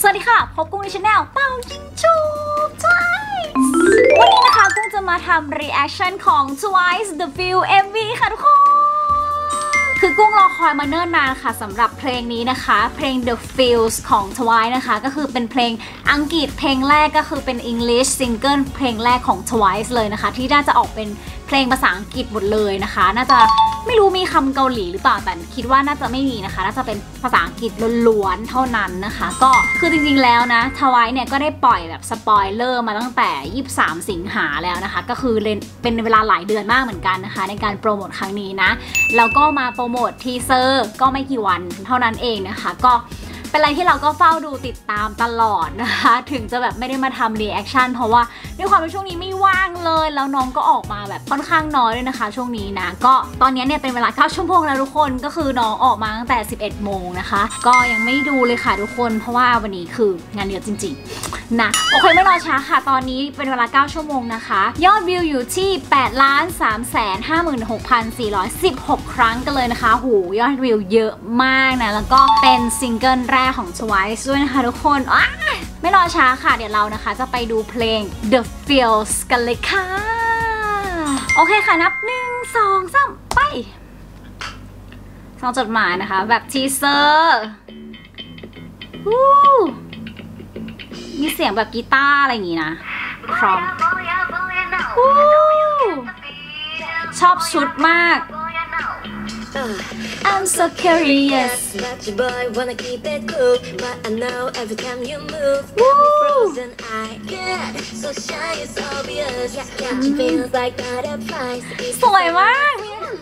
สวัสดีค่ะ พบกุ้งในช anel เป่ายิงจูบ Twice วันนี้นะคะกุ้งจะมาทำ reaction ของ Twice The Feel MV ค่ะทุกคน คือกุ้งรอคอยมาเนิ่นนานค่ะสำหรับเพลงนี้นะคะ เพลง The Feels ของ Twice นะคะ ก็คือเป็นเพลงอังกฤษเพลงแรกก็คือเป็น English Single เพลงแรกของ Twice เลยนะคะ ที่น่าจะออกเป็น เพลงภาษาอังกฤษหมดเลยนะคะ น่าจะไม่รู้มีคำเกาหลีหรือเปล่าแต่คิดว่าน่าจะไม่มีนะคะ น่าจะเป็นภาษาอังกฤษล้วนๆเท่านั้นนะคะ ก็คือจริงๆแล้วนะ TWICE เนี่ยก็ได้ปล่อยแบบสปอยเลอร์มาตั้งแต่ 23 สิงหาแล้วนะคะ ก็คือเป็นเวลาหลายเดือนมากเหมือนกันนะคะ ในการโปรโมทครั้งนี้นะแล้วก็มา promote teaser ก็ไม่กี่วันเท่านั้นเองนะคะ ก็ เป็นอะไรที่เราก็เฝ้าดูติดตามตลอดนะคะ ถึงจะแบบไม่ได้มาทำ reaction เพราะว่าด้วยความที่ช่วงนี้ไม่ว่างเลย แล้วน้องก็ออกมาแบบค่อนข้างน้อยด้วยนะคะ ช่วงนี้นะ ก็ตอนนี้เนี่ยเป็นเวลา 9 ชั่วโมงแล้วทุกคนก็คือน้องออกมาตั้งแต่ 11 โมงนะคะ ก็ยังไม่ดูเลยค่ะทุกคน เพราะว่าวันนี้คืองานเยอะจริง ๆ นะ โอเคไม่รอช้าค่ะ ตอนนี้เป็นเวลา 9 ชั่วโมงนะคะ ยอดวิวอยู่ที่8ล้าน3แสน56,416 ครั้งกันเลยนะคะ หูยอดวิวเยอะมากนะ แล้วก็เป็นซิงเกิลแรกของ Twice ด้วยนะคะทุกคนไม่รอช้าค่ะ เดี๋ยวเรานะคะ จะไปดูเพลง The Feels กันเลยค่ะ โอเคค่ะ นับ1 2 3ไปซองจดหมายนะคะ แบบ teaser วู้มีเสียงแบบกีตาร์อะไรอย่างงี้นะพร้อมวู้ชอบชุดมาก I'm so curious But your boy wanna keep it cool But I know every time you move Got me Woo! frozen I get so shy it's obvious Catching feels like butterflies It's สวยมาก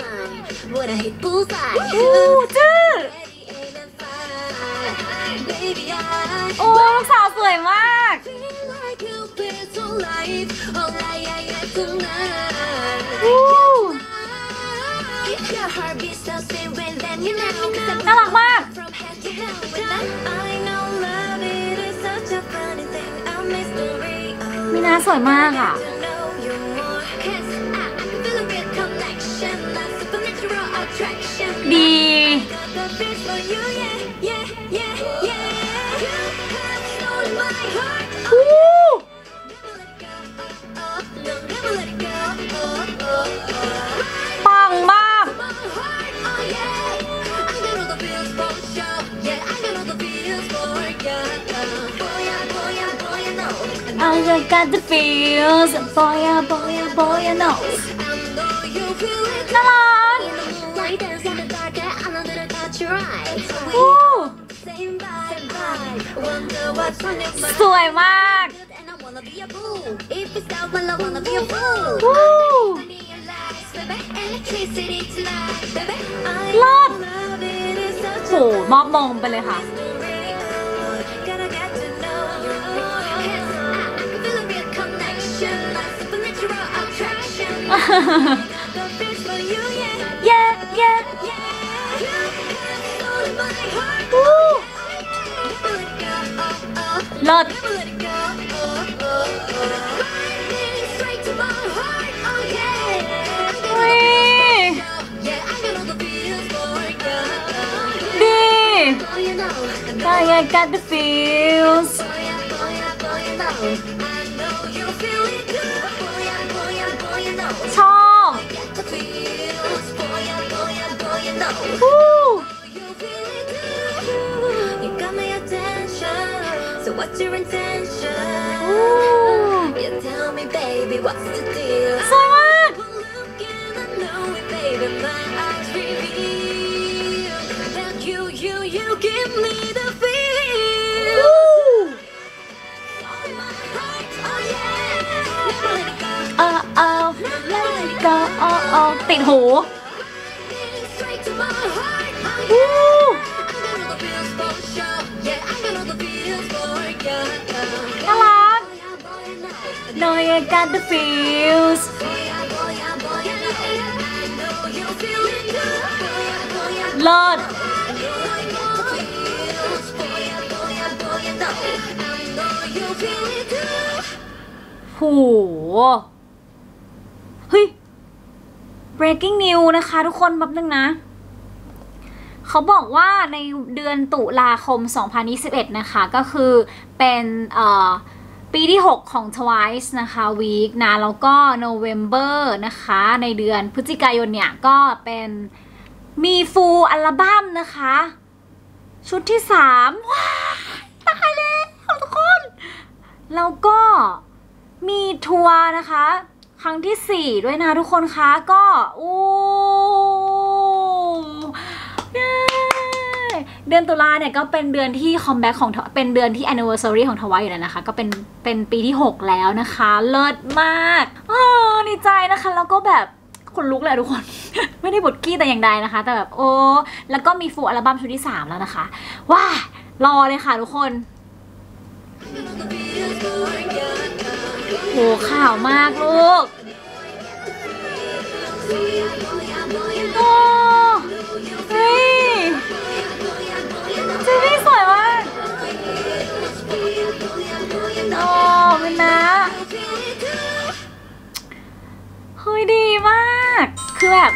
mine What I hit bullseye วู้จื้อ Ready, aim and fire Baby I โอ้ลูกสาวสวยมาก feel like you feel so life All I yeah, yeah, tonight วู้ น่ารักมาก มีน่าสวยมากอะ ดี Woo! Wanna be a fool. วู้ I need your lights, baby. Electricity tonight, baby. I เลิศ love it is such โห a มอบมงไปเลยค่ะ straight to my heart, oh yeah. I got อุ้ all ย the yeah, I got all the feels yeah, boy, you know. วู้ You feel it too. You got my attention. So what's your intention? You tell me, baby, what's the deal? สวยมาก One look and I know it, baby. My eyes reveal that you, you, you give me the feel. วู้ My heart, oh yeah. Never let it go. เออเออ let it go เออเออติดหู know you feel it too. โหเฮ้ย breaking news นะคะทุกคนแป๊บนึงนะเขาบอกว่าในเดือนตุลาคม 2021 นะคะ ก็คือเป็นเอ่อ ปีที่ 6 ของ Twice นะคะ week นะ แล้วก็ November นะคะ ในเดือนพฤศจิกายนเนี่ย ก็เป็นมีฟูลอัลบั้มนะคะ ชุดที่ 3 ว้าวตายแล้วทุกคน แล้วก็มีทัวร์นะคะ ครั้งที่ 4 ด้วยนะทุกคนคะ ก็อู้เย้ เดือนตุลาเนี่ยก็เป็นเดือนที่คอมแบ็กของเป็นเดือนที่ anniversary ของทวายอยู่แล้วนะคะ ก็เป็นเป็นปีที่ 6 แล้วนะคะ เลิศมากอ้ดีใจนะคะ แล้วก็แบบคนลุกเลยอะทุกคน ไม่ได้บทกี้แต่อย่างใดนะคะ แต่แบบโอ้แล้วก็มีฟูอัลบั้มชุดที่ 3 แล้วนะคะ ว้ารอเลยค่ะทุกคนโหข่าวมากลูก คือแบบ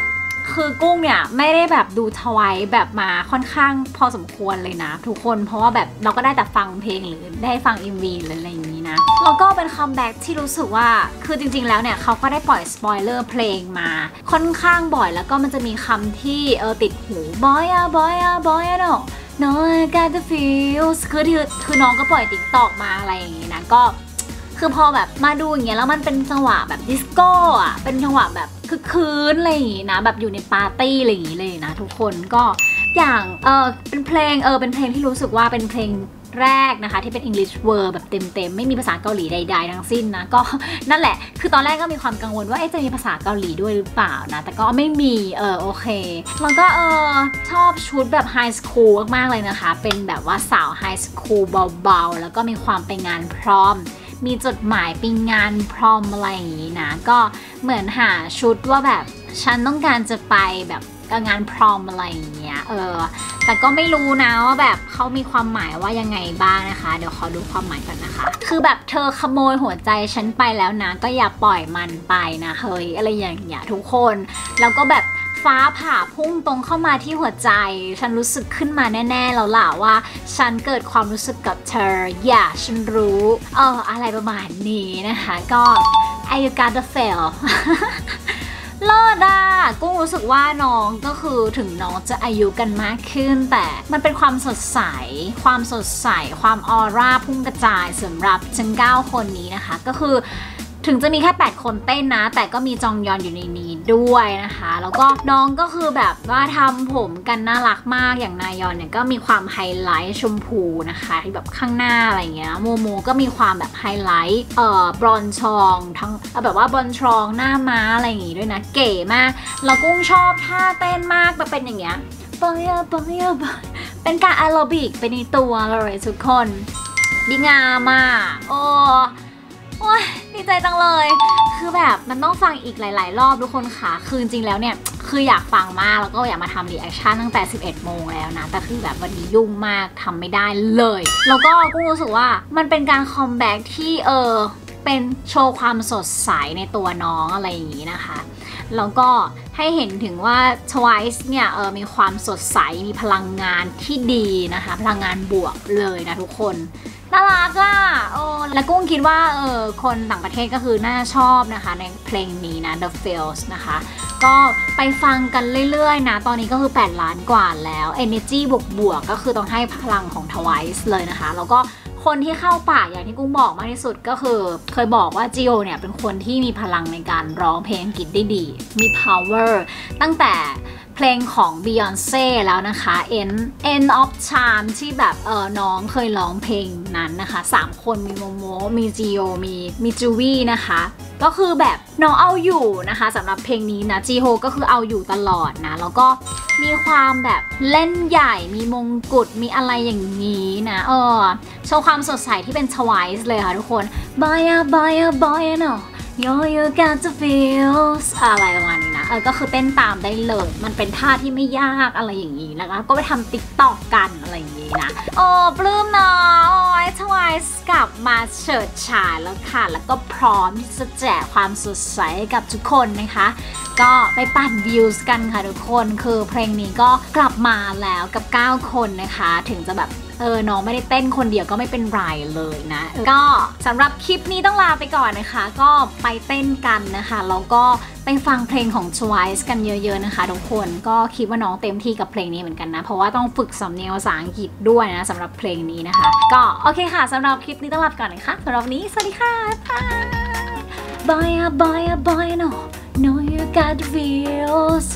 คือกุ้งเนี่ยไม่ได้แบบดู TWICE แบบมาค่อนข้างพอสมควรเลยนะ ทุกคนเพราะว่าแบบเราก็ได้แต่ฟังเพลงหรือได้ฟัง MV หรืออะไรอย่างนี้นะแล้วก็เป็น comeback ที่รู้สึกว่าคือจริงๆแล้วเนี่ยเขาก็ได้ปล่อยสปอยเลอร์เพลงมาค่อนข้างบ่อย แล้วก็มันจะมีคำที่เออติดหู boy I boy I boy I know know I got the feels คือคือคือน้องก็ปล่อย TikTok มาอะไรอย่างงี้นะก็คือพอแบบมาดูอย่างเงี้ยแล้วมันเป็นจังหวะแบบดิสโก้อะเป็นจังหวะแบบคือคืนอะไรอย่างงี้นะ แบบอยู่ในปาร์ตี้อะไรอย่างงี้เลยนะ ทุกคนก็อย่างเออเป็นเพลงเออเป็นเพลงที่รู้สึกว่าเป็นเพลงแรกนะคะ ที่เป็น English word แบบเต็มๆ ไม่มีภาษาเกาหลีใดๆ ทั้งสิ้นนะ ก็นั่นแหละ คือตอนแรกก็มีความกังวลว่าจะมีภาษาเกาหลีด้วยหรือเปล่านะ แต่ก็ไม่มีเออโอเค แล้วก็เออชอบชุดแบบไฮสคูลมากๆเลยนะคะ เป็นแบบว่าสาวไฮสคูลเบาๆ แล้วก็มีความไปงานพร้อม มีจดหมายไปงานพรอมอะไรอย่างนี้นะ ก็เหมือนหาชุดว่าแบบฉันต้องการจะไปแบบงานพรอมอะไรอย่างเงี้ยเออ แต่ก็ไม่รู้นะว่าแบบเขามีความหมายว่ายังไงบ้างนะคะ เดี๋ยวขอดูความหมายก่อนนะคะ คือแบบเธอขโมยหัวใจฉันไปแล้วนะ ก็อย่าปล่อยมันไปนะเฮ้ยอะไรอย่างเงี้ยทุกคน แล้วก็แบบ ฟ้าผ่าพุ่งตรงเข้ามาที่หัวใจ ฉันรู้สึกขึ้นมาแน่ๆแล้วล่ะว่า ฉันเกิดความรู้สึกกับเธอ อย่าฉันรู้ เอออะไรประมาณนี้นะคะ ก็ I got the fail เลิศอะกุ้งรู้สึกว่าน้องก็คือถึงน้องจะอายุกันมากขึ้น แต่มันเป็นความสดใส ความสดใส ความออร่าพุ่งกระจายสำหรับทั้ง9คนนี้นะคะ ก็คือ ถึงจะมีแค่ 8 คนเต้นนะ แต่ก็มีจองยอนอยู่ในนี้ด้วยนะคะ แล้วก็น้องก็คือแบบว่าทำผมกันน่ารักมากอย่างนายอนเนี่ยก็มีความไฮไลท์ชมพูนะคะที่แบบข้างหน้าอะไรเงี้ยโมโมก็มีความแบบไฮไลท์เอ่อบรอนชองทั้งแบบว่าบรอนชองหน้าม้าอะไรอย่างงี้ด้วยนะ เก๋มากแล้วกุ้งชอบท่าเต้นมากแบบเป็นอย่างเงี้ย boy boy boy เป็นการแอโรบิกไปในตัวเลยทุกคนดีงามอะโอ้ โอ้ยดีใจจังเลย คือแบบมันต้องฟังอีกหลาย ๆ รอบทุกคนค่ะ คือจริงแล้วเนี่ย คืออยากฟังมาก แล้วก็อยากมาทำ reaction ตั้งแต่ 11 โมงแล้วนะ แต่คือแบบวันนี้ยุ่งมากทำไม่ได้เลย แล้วก็กูรู้สึกว่ามันเป็นการคอมแบ็กที่เออเป็นโชว์ความสดใสในตัวน้องอะไรอย่างนี้นะคะ แล้วก็ให้เห็นถึงว่า Twice เนี่ยเออมีความสดใส มีพลังงานที่ดีนะคะ พลังงานบวกเลยนะทุกคน น่ารักอะโอ้แล้วกุ้งคิดว่าเออคนต่างประเทศก็คือน่าชอบนะคะ ในเพลงนี้นะ The Feels นะคะ ก็ไปฟังกันเรื่อยๆนะ ตอนนี้ก็คือ 8 ล้านกว่าแล้ว Energy บวกบวกก็คือต้องให้พลังของ Twice เลยนะคะ แล้วก็คนที่เข้าป่าอย่างที่กุ้งบอกมากที่สุดก็คือเคยบอกว่าจิโอเนี่ยเป็นคนที่มีพลังในการร้องเพลงอังกฤษได้ดี มี power ตั้งแต่ เพลงของ Beyonce แล้วนะคะ End End of Time ที่แบบเออน้องเคยร้องเพลงนั้นนะคะ 3 คนมีโมโม มีจิโอมีมีจูวี่นะคะ ก็คือแบบน้องเอาอยู่นะคะสำหรับเพลงนี้นะจีโฮก็คือเอาอยู่ตลอดนะ แล้วก็มีความแบบเล่นใหญ่มีมงกุฎมีอะไรอย่างนี้นะเออโชว์ความสดใสที่เป็นทวายส์เลยค่ะทุกคน Boy a boy a boy a no Yo you got to feel อะไรประมาณนี้นะ เออ ก็คือเต้นตามได้เลย มันเป็นท่าที่ไม่ยากอะไรอย่างนี้แล้วก็ไปทำติ๊กตอกกันอะไรอย่างนี้นะ โอ้ปลื้มเนาะโอ้ยทวายส์กับมาเฉิดฉายแล้วค่ะ แล้วก็พร้อมที่จะแจกความสดใสให้กับทุกคนนะคะ ก็ไปปั่นวิวส์กันค่ะทุกคน คือเพลงนี้ก็กลับมาแล้วกับ 9 คนนะคะ ถึงจะแบบ ออน้องไม่ได้เต้นคนเดียวก็ไม่เป็นไรเลยนะ ก็สำหรับคลิปนี้ต้องลาไปก่อนนะคะ ก็ไปเต้นกันนะคะแล้วก็ไปฟังเพลงของ Twice กันเยอะๆนะคะทุกคนก็คิดว่าน้องเต็มที่กับเพลงนี้เหมือนกันนะ เพราะว่าต้องฝึกสำเนียงภาษาอังกฤษด้วยนะสำหรับเพลงนี้นะคะ ก็โอเคค่ะสำหรับคลิปนี้ต้องลาไปก่อนนะคะสำหรับวันนี้สวัสดีค่ะบายบายบาย boy, boy, no, no, you got feels